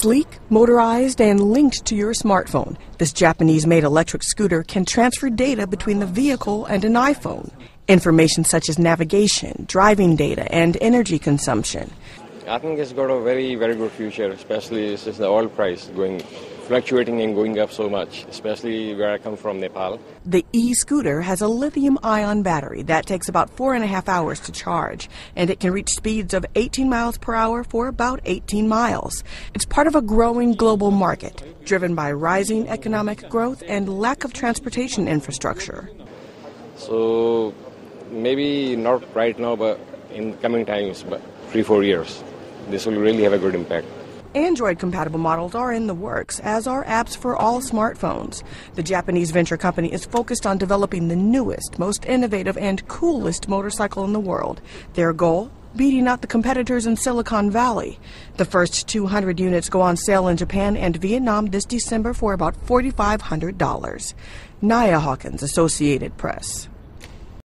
Sleek, motorized, and linked to your smartphone, this Japanese made electric scooter can transfer data between the vehicle and an iPhone. Information such as navigation, driving data, and energy consumption. I think it's got a very, very good future, especially since the oil price going fluctuating and going up so much, especially where I come from, Nepal. The e scooter has a lithium ion battery that takes about four and a half hours to charge, and it can reach speeds of 18 miles per hour for about 18 miles. It's part of a growing global market, driven by rising economic growth and lack of transportation infrastructure. So maybe not right now, but in coming times, but three, four years, this will really have a good impact. Android compatible models are in the works, as are apps for all smartphones. The Japanese venture company is focused on developing the newest, most innovative, and coolest motorcycle in the world. Their goal? Beating out the competitors in Silicon Valley. The first 200 units go on sale in Japan and Vietnam this December for about $4,500. Naya Hawkins, Associated Press.